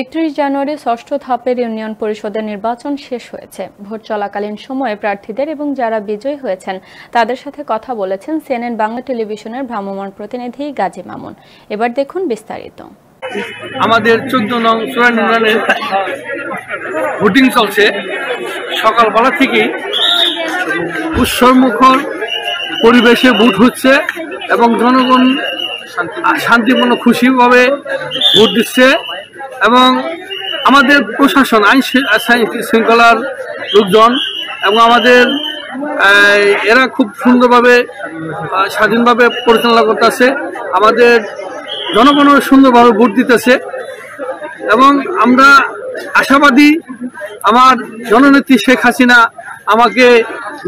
একত্রিশ জানুয়ারি ষষ্ঠ ধাপের ইউনিয়ন পরিষদের নির্বাচন শেষ হয়েছে। ভোট চলাকালীন সময়ে প্রার্থীদের এবং যারা বিজয়ী হয়েছেন, তাদের সাথে কথা বলেছেন সিএনএন বাংলা টেলিভিশনের ভ্রাম্যমাণ প্রতিনিধি গাজী মামুন। এবার দেখুন বিস্তারিত। আমাদের চোদ্দ নং রানের ভোটিং চলছে। সকালবেলা থেকেই উৎসবমুখর পরিবেশে ভোট হচ্ছে এবং জনগণ শান্তিপূর্ণ খুশিভাবে ভোট দিচ্ছে। এবং আমাদের প্রশাসন, আইন শৃঙ্খলার লোকজন এবং আমাদের এরা খুব সুন্দরভাবে স্বাধীনভাবে পরিচালনা করতেছে। আমাদের জনগণও সুন্দরভাবে ভোট দিতেছে। এবং আমরা আশাবাদী, আমার জননেত্রী শেখ হাসিনা আমাকে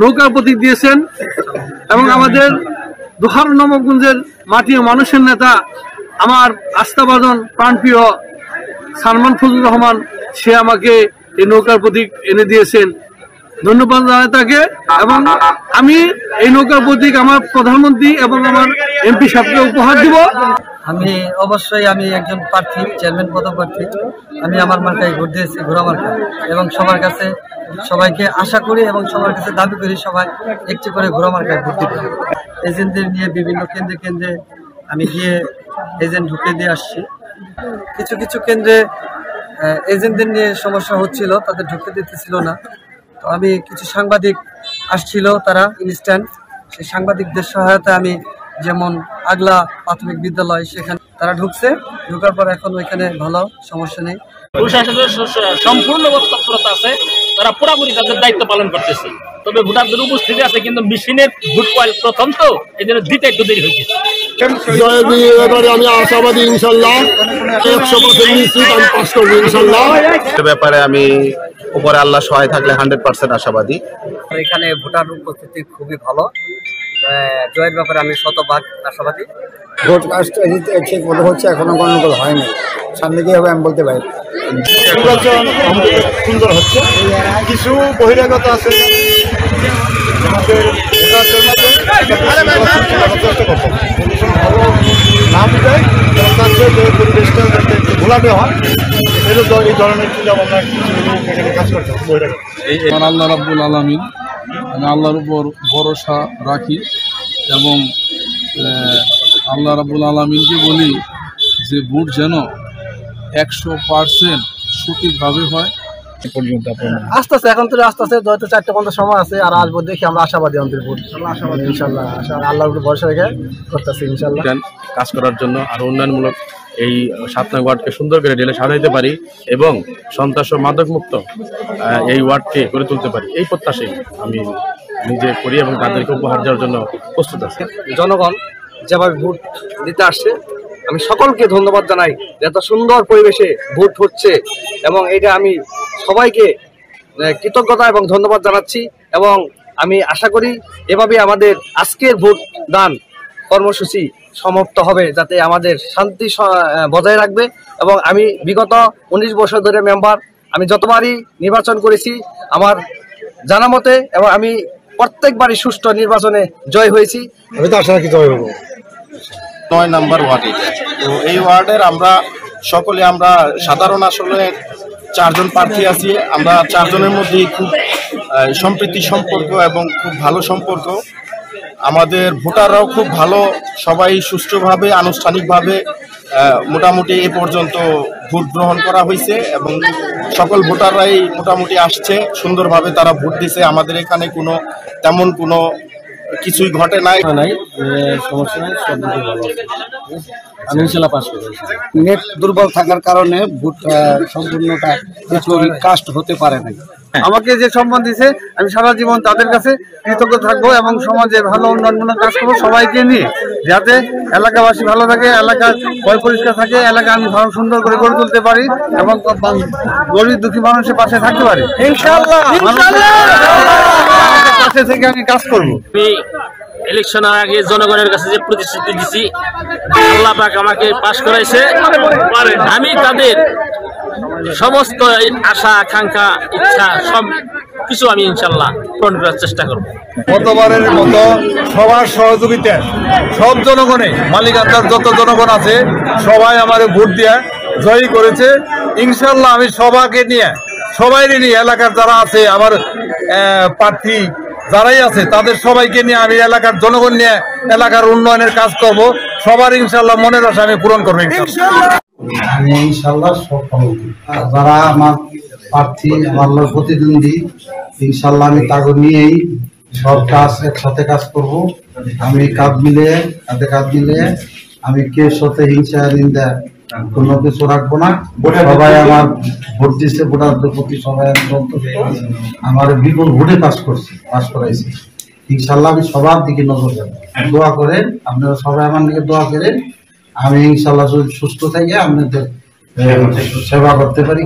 নৌকার প্রতীক দিয়েছেন এবং আমাদের দোহার নবগঞ্জের মাটি ও মানুষের নেতা, আমার আস্থাবাদন প্রাণপ্রিয় সালমান ফজুর রহমান, সে আমাকে এই নৌকার প্রতীক এনে দিয়েছেন। ধন্যবাদ জানাই তাকে এবং আমি এই নৌকার প্রতীক আমার প্রধানমন্ত্রী এবং আমার এমপি সাহেবকে উপহার দিব। আমি অবশ্যই আমি একজন প্রার্থী, চেয়ারম্যান পদপ্রার্থী। আমি আমার মার্কায় ভোট দিয়েছি ঘোড়া মার্কা। এবং সবার কাছে সবাইকে আশা করি এবং সবার কাছে দাবি করি সবাই একটি করে ঘোড়া মার্কায় ভোট দিতে এজেন্টদের নিয়ে বিভিন্ন কেন্দ্রে কেন্দ্রে আমি গিয়ে এজেন্ট ঢুকে দিয়ে আসছি। কিছু কিছু কেন্দ্রে এজেন্টদের নিয়ে সমস্যা হচ্ছিল, তাদের ঢুকতে দিতেছিল না। তো আমি কিছু সাংবাদিক আসছিল, তারা ইনস্ট্যান্ট সেই সাংবাদিকদের সহায়তা আমি যেমন আগলা প্রাথমিক বিদ্যালয় সেখানে তারা ঢুকছে, ঢুকার পর এখন ওইখানে ভালো, সমস্যা নেই। সম্পূর্ণ তৎপরতা আছে, তারা পুরাপুরি তাদের দায়িত্ব পালন করতেছে। তবে ভোটারদের উপস্থিতি আছে, কিন্তু মেশিনের ভোট প্রথম তো এই জন্য দিতে একটু দেরি গেছে এবারে আমি আশাবাদী ইনশাল্লাহ। একশো পার্সেন্ট নিশ্চিত আমি পাস করব ইনশাল্লাহ। ব্যাপারে আমি উপরে আল্লাহ সহায় থাকলে হান্ড্রেড পার্সেন্ট আশাবাদী। এখানে ভোটার উপস্থিতি খুবই ভালো। জয়ের ব্যাপারে আমি শতভাগ আশাবাদী। ভোট কাজটা ঠিক মনে হচ্ছে এখনও গণগোল হয়নি। সামনে কি হবে আমি বলতে পারি। নির্বাচন সুন্দর হচ্ছে। কিছু বহিরাগত আছে। আমাদের নাম দেয় পরিবেশটা যাতে একটু হয় এই ধরনের কাজ করতে আল্লাহ রাব্বুল আলমিন, আমি আল্লাহর উপর ভরসা রাখি এবং আল্লাহ রাবুল আলমিনকে বলি যে ভোট যেন একশো পার্সেন্ট সঠিকভাবে হয়। পর্যন্ত আস্তে আস্তে এখন তো আস্তে আস্তে হয়তো চারটে পঞ্চাশ সময় আছে আর আসব দেখি আমরা আশাবাদী আমাদের ভোট আশাবাদী। ইনশাল্লাহ আল্লাহর উপর ভরসা রেখে করতেছি ইনশাল্লাহ। কাজ করার জন্য আর উন্নয়নমূলক এই সাত নং ওয়ার্ডকে সুন্দর করে ঢেলে সাজাইতে পারি এবং সন্ত্রাস ও মাদক মুক্ত এই ওয়ার্ডকে গড়ে তুলতে পারি। এই প্রত্যাশাই আমি নিজে করি এবং তাদেরকে উপহার দেওয়ার জন্য প্রস্তুত আছি। জনগণ যেভাবে ভোট দিতে আসছে আমি সকলকে ধন্যবাদ জানাই এত সুন্দর পরিবেশে ভোট হচ্ছে এবং এটা আমি সবাইকে কৃতজ্ঞতা এবং ধন্যবাদ জানাচ্ছি এবং আমি আশা করি এভাবে আমাদের আজকের ভোট দান কর্মসূচি সমাপ্ত হবে যাতে আমাদের শান্তি বজায় রাখবে এবং আমি বিগত উনিশ বছর ধরে মেম্বার আমি যতবারই নির্বাচন করেছি আমার জানা মতে এবং আমি প্রত্যেকবারই সুষ্ঠু নির্বাচনে জয় হয়েছি। আমি তো আশা রাখি জয় হব। নয় নাম্বার ওয়ার্ড। এটা তো এই ওয়ার্ডের আমরা সকলে আমরা সাধারণ আসলে চারজন প্রার্থী আছি। আমরা চারজনের মধ্যেই খুব সম্প্রীতি সম্পর্ক এবং খুব ভালো সম্পর্ক। আমাদের ভোটাররাও খুব ভালো, সবাই সুষ্ঠুভাবে, আনুষ্ঠানিকভাবে মোটামুটি এ পর্যন্ত ভোট গ্রহণ করা হয়েছে এবং সকল ভোটাররাই মোটামুটি আসছে। সুন্দরভাবে তারা ভোট দিছে। আমাদের এখানে কোনো তেমন কোনো কিছুই ঘটে নাই। নাই সমস্যা নাই সব আমি ইনশাল্লাহ পাস করব নেট দুর্বল থাকার কারণে ভোট সম্পূর্ণটা কাস্ট হতে পারে নাই। আমাকে যে সম্মান দিছে আমি সারা জীবন তাদের কাছে কৃতজ্ঞ থাকব এবং সমাজে ভালো উন্নয়নমূলক কাজ করব সবাইকে নিয়ে যাতে এলাকাবাসী ভালো থাকে এলাকা পয় পরিষ্কার থাকে এলাকা আমি ভালো সুন্দর করে গড়ে তুলতে পারি এবং গরিব দুঃখী মানুষের পাশে থাকতে পারি। পাশে থেকে আমি কাজ করব। ইলেকশনের আগে জনগণের কাছে যে প্রতিশ্রুতি দিছি আল্লাহ পাক আমাকে পাশ করাইছে। আমি তাদের সমস্ত আশা আকাঙ্ক্ষা ইচ্ছা সব কিছু আমি ইনশাল্লাহ পূরণ করার চেষ্টা করব। গতবারের মতো সবার সহযোগিতায় সব জনগণে মালিকান্দার যত জনগণ আছে সবাই আমার ভোট দিয়ে জয়ী করেছে। ইনশাল্লাহ আমি সবাকে নিয়ে সবাই নিয়ে এলাকার যারা আছে আমার প্রার্থী যারাই আছে, তাদের সবাইকে নিয়ে আমি এলাকার জনগণ নিয়ে এলাকার উন্নয়নের কাজ করব। সবার ইনশাল্লাহ মনের আশা আমি পূরণ করব ইনশাল্লাহ সফল যারা আমার প্রার্থী, আমার প্রতিদ্বন্দ্বী ইনশাল্লাহ আমি তাকে নিয়েই সব কাজ একসাথে কাজ করব। আমি কাঁধ মিলে কাঁধে কাঁধ মিলে আমি কে সাথে হিংসা, নিন্দা কোনো কিছু রাখব না। সবাই আমার ভোট দিচ্ছে ভোটারদের প্রতি সবাই আমি আমার বিপুল ভোটে পাস করছে পাস করাইছি। ইনশাল্লাহ আমি সবার দিকে নজর দেবো। দোয়া করেন আপনারা সবাই আমার দিকে দোয়া করেন। আমি ইনশাল্লাহ সুস্থ থাকি আপনাদের সেবা করতে পারি।